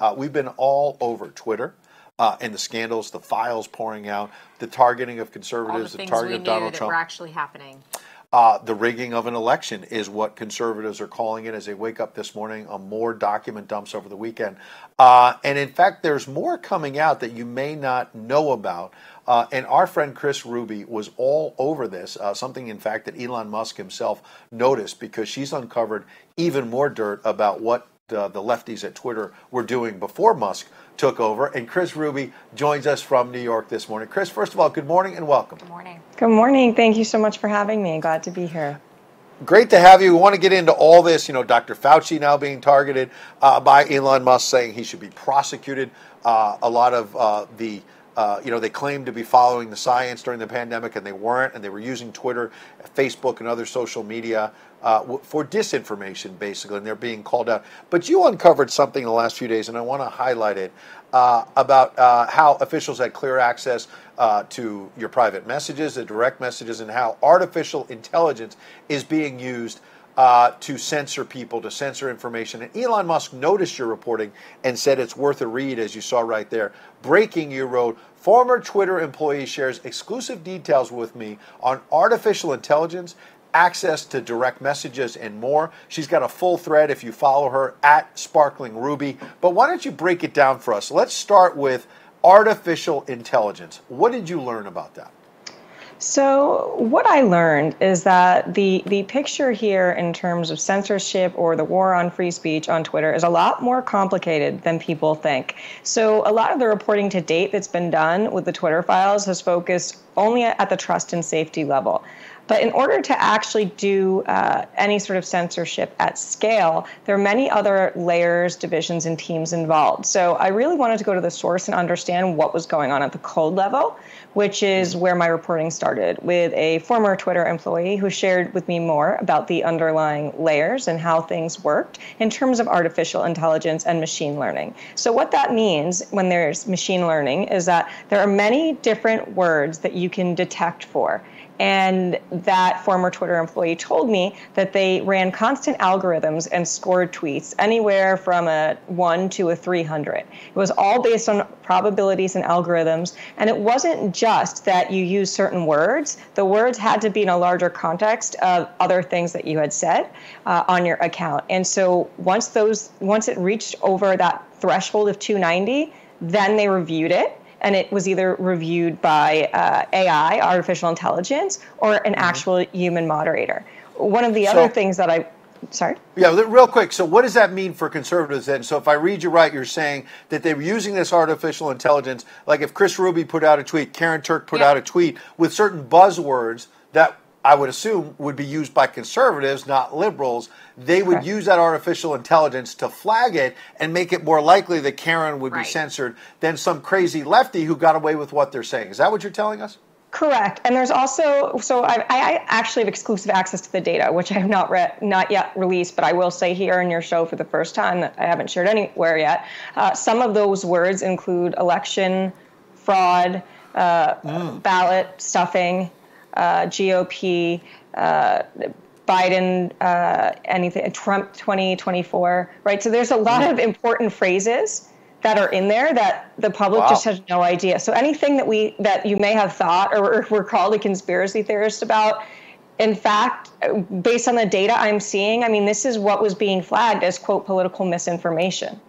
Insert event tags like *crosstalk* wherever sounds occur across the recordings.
Uh, we've been all over Twitter. Uh, and the scandals, the files pouring out, the targeting of conservatives, the, the targeting of Donald that Trump. actually happening. Uh, the rigging of an election is what conservatives are calling it as they wake up this morning on more document dumps over the weekend. Uh, and in fact, there's more coming out that you may not know about. Uh, and our friend Kris Ruby was all over this, uh, something, in fact, that Elon Musk himself noticed because she's uncovered even more dirt about what the lefties at Twitter were doing before Musk took over. And Kris Ruby joins us from New York this morning. Kris, first of all, good morning and welcome. Good morning. Good morning. Thank you so much for having me. Glad to be here. Great to have you. We want to get into all this. You know, Dr. Fauci now being targeted uh, by Elon Musk, saying he should be prosecuted. Uh, a lot of uh, the uh, you know, they claimed to be following the science during the pandemic, and they weren't, and they were using Twitter, Facebook, and other social media uh, for disinformation, basically, and they're being called out. But you uncovered something in the last few days, and I want to highlight it uh, about uh, how officials had clear access uh, to your private messages, the direct messages, and how artificial intelligence is being used uh, to censor people, to censor information. And Elon Musk noticed your reporting and said it's worth a read, as you saw right there. Breaking, you wrote, former Twitter employee shares exclusive details with me on artificial intelligence, access to direct messages, and more. She's got a full thread if you follow her at Sparkling Ruby. But why don't you break it down for us? Let's start with artificial intelligence. What did you learn about that? So what I learned is that the the picture here in terms of censorship or the war on free speech on Twitter is a lot more complicated than people think. So a lot of the reporting to date that's been done with the Twitter files has focused only at the trust and safety level. But in order to actually do uh, any sort of censorship at scale, there are many other layers, divisions, and teams involved. So I really wanted to go to the source and understand what was going on at the code level, which is where my reporting started with a former Twitter employee who shared with me more about the underlying layers and how things worked in terms of artificial intelligence and machine learning. So what that means when there's machine learning is that there are many different words that you can detect for. And that former Twitter employee told me that they ran constant algorithms and scored tweets anywhere from a 1 to a 300. It was all based on probabilities and algorithms. And it wasn't just that you use certain words, the words had to be in a larger context of other things that you had said uh, on your account. And so once those once it reached over that threshold of 290, then they reviewed it and it was either reviewed by uh, AI, artificial intelligence, or an mm-hmm. actual human moderator. One of the so, other things that I sorry yeah real quick so what does that mean for conservatives then so if i read you right you're saying that they were using this artificial intelligence like if kris ruby put out a tweet karen turk put yeah. out a tweet with certain buzzwords that I would assume would be used by conservatives, not liberals. They would use that artificial intelligence to flag it and make it more likely that Karen would right. be censored than some crazy lefty who got away with what they're saying. Is that what you're telling us? Correct, and there's also so I, I, actually have exclusive access to the data, which I have not re- not yet released, but I will say here in your show for the first time that I haven't shared anywhere yet. Uh, some of those words include election fraud, uh, mm. ballot stuffing, uh, GOP, uh, Biden, uh, anything, Trump 2024, right? So there's a lot of important phrases that are in there that the public wow. just has no idea. So anything that we that you may have thought or *laughs* were called a conspiracy theorist about, in fact, based on the data I'm seeing, I mean, this is what was being flagged as quote political misinformation.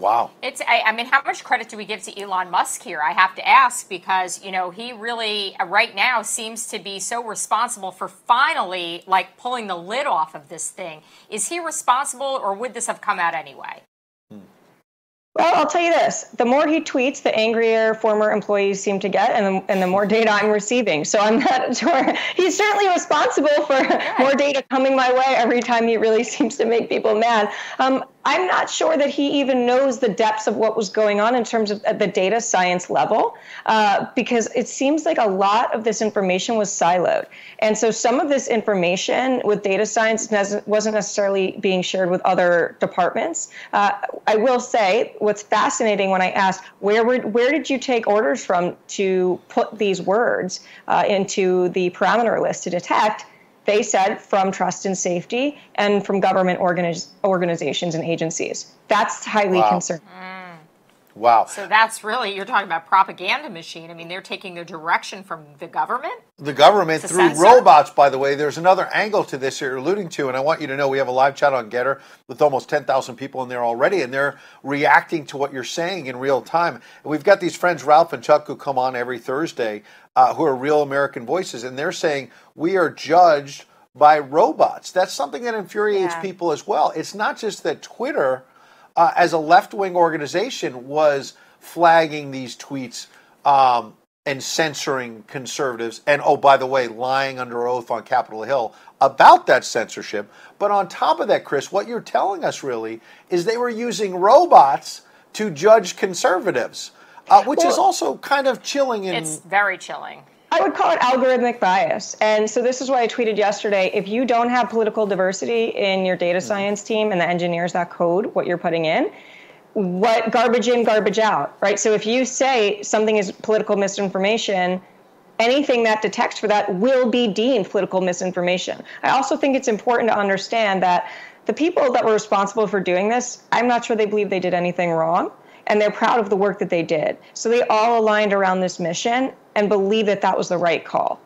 Wow. It's I, I, mean, how much credit do we give to Elon Musk here? I have to ask because, you know, he really uh, right now seems to be so responsible for finally like pulling the lid off of this thing. Is he responsible or would this have come out anyway? Well, I'll tell you this: the more he tweets, the angrier former employees seem to get, and the, and the more data I'm receiving. So I'm not *laughs* sure he's certainly responsible for more data coming my way every time he really *laughs* seems to make people mad. Um, I'm not sure that he even knows the depths of what was going on in terms of the data science level, uh, because it seems like a lot of this information was siloed. And so some of this information with data science wasn't necessarily being shared with other departments. Uh, I will say, what's fascinating when I asked, where, were, where did you take orders from to put these words uh, into the parameter list to detect? They said from trust and safety and from government organiz- organizations and agencies. That's highly wow. concerning. Wow. So that's really, you're talking about propaganda machine. I mean, they're taking their direction from the government? The government through censor? robots, by the way. There's another angle to this you're alluding to, and I want you to know we have a live chat on Gettr with almost 10,000 people in there already, and they're reacting to what you're saying in real time. And we've got these friends, Ralph and Chuck, who come on every Thursday, uh, who are real American voices, and they're saying we are judged by robots. That's something that infuriates yeah. people as well. It's not just that Twitter uh, as a left wing organization, was flagging these tweets um, and censoring conservatives, and oh, by the way, lying under oath on Capitol Hill about that censorship. But on top of that, Kris, what you're telling us really is they were using robots to judge conservatives, uh, which well, is also kind of chilling. In, it's very chilling. I would call it algorithmic bias. And so this is why I tweeted yesterday if you don't have political diversity in your data mm-hmm. science team and the engineers that code what you're putting in, what garbage in, garbage out, right? So if you say something is political misinformation, anything that detects for that will be deemed political misinformation. I also think it's important to understand that the people that were responsible for doing this, I'm not sure they believe they did anything wrong and they're proud of the work that they did. So they all aligned around this mission and believe that that was the right call.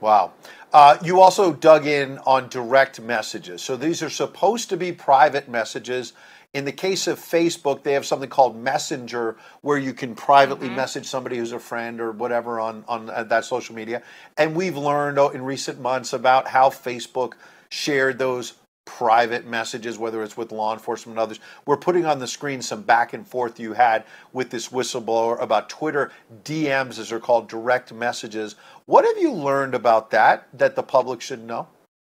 Wow. Uh, you also dug in on direct messages. So these are supposed to be private messages. In the case of Facebook, they have something called Messenger where you can privately mm-hmm. message somebody who's a friend or whatever on, on uh, that social media. And we've learned oh, in recent months about how Facebook shared those private messages, whether it's with law enforcement and others. We're putting on the screen some back and forth you had with this whistleblower about Twitter DMs, as they're called, direct messages. What have you learned about that that the public should know?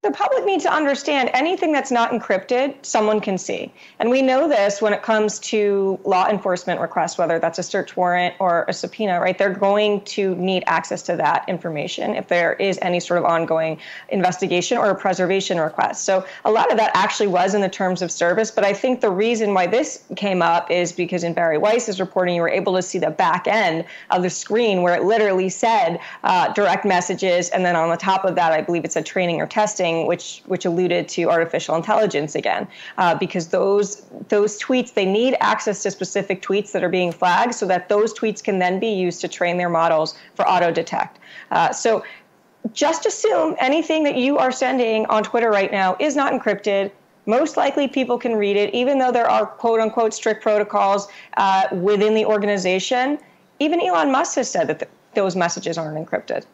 The public needs to understand anything that's not encrypted, someone can see. And we know this when it comes to law enforcement requests, whether that's a search warrant or a subpoena, right? They're going to need access to that information if there is any sort of ongoing investigation or a preservation request. So a lot of that actually was in the terms of service. But I think the reason why this came up is because in Bari Weiss's reporting, you were able to see the back end of the screen where it literally said uh, direct messages. And then on the top of that, I believe it said training or testing which which alluded to artificial intelligence again, uh, because those those tweets they need access to specific tweets that are being flagged, so that those tweets can then be used to train their models for auto detect. Uh, so just assume anything that you are sending on Twitter right now is not encrypted. Most likely, people can read it, even though there are quote unquote strict protocols uh, within the organization. Even Elon Musk has said that th- those messages aren't encrypted.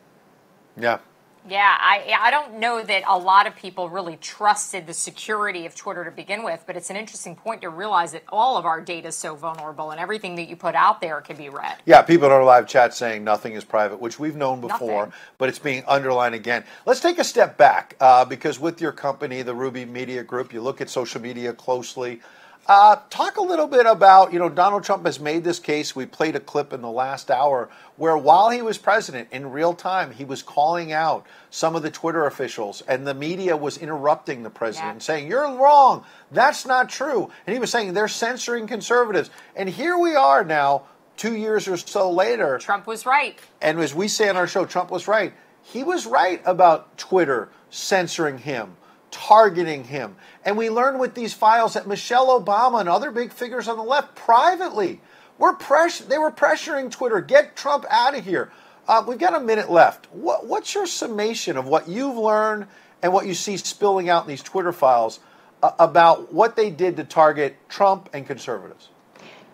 Yeah, yeah, I, I don't know that a lot of people really trusted the security of Twitter to begin with, but it's an interesting point to realize that all of our data is so vulnerable and everything that you put out there can be read. Yeah, people in our live chat saying nothing is private, which we've known before, nothing. but it's being underlined again. Let's take a step back uh, because with your company, the Ruby Media Group, you look at social media closely. Uh, talk a little bit about, you know, Donald Trump has made this case. We played a clip in the last hour where while he was president, in real time, he was calling out some of the Twitter officials and the media was interrupting the president, yeah. saying, You're wrong. That's not true. And he was saying they're censoring conservatives. And here we are now, two years or so later. Trump was right. And as we say on our show, Trump was right. He was right about Twitter censoring him targeting him. And we learned with these files that Michelle Obama and other big figures on the left privately were press- they were pressuring Twitter, get Trump out of here. Uh, we've got a minute left. What, what's your summation of what you've learned and what you see spilling out in these Twitter files uh, about what they did to target Trump and conservatives?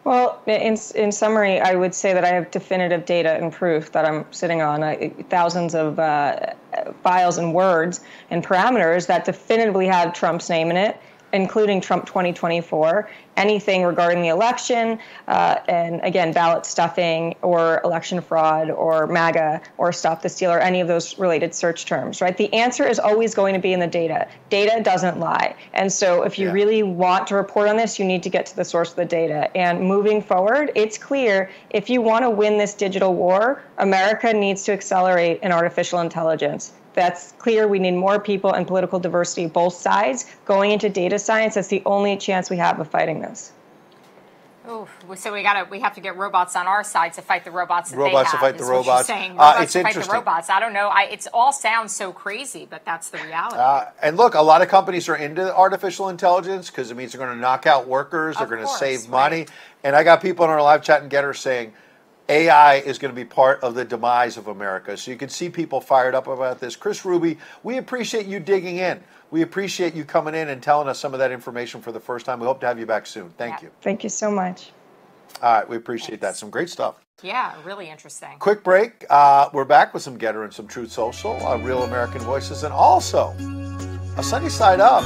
Well, in, in summary, I would say that I have definitive data and proof that I'm sitting on uh, thousands of uh, files and words and parameters that definitively have Trump's name in it including Trump 2024, anything regarding the election, uh, and again, ballot stuffing or election fraud or MAGA or stop the steal or any of those related search terms, right? The answer is always going to be in the data. Data doesn't lie. And so if you yeah. really want to report on this, you need to get to the source of the data. And moving forward, it's clear if you want to win this digital war, America needs to accelerate in artificial intelligence that's clear. We need more people and political diversity, both sides, going into data science. That's the only chance we have of fighting this. Oh, so we got to we have to get robots on our side to fight the robots that Robots they to have. fight the is what you're robots. saying. Uh, Robots it's to fight the robots. I don't know. I, it's all sounds so crazy, but that's the reality. Uh, and look, a lot of companies are into artificial intelligence because it means they're going to knock out workers, they're going to save money. right. And I got people in our live chat and Gettr saying AI is going to be part of the demise of America. So you can see people fired up about this. Kris Ruby, we appreciate you digging in. We appreciate you coming in and telling us some of that information for the first time. We hope to have you back soon. Thank Yeah. you. Thank you so much. All right, we appreciate that. Some great stuff. yeah, really interesting. Quick break. Uh, we're back with some Gettr and some Truth Social, uh, Real American Voices, and also a sunny side up.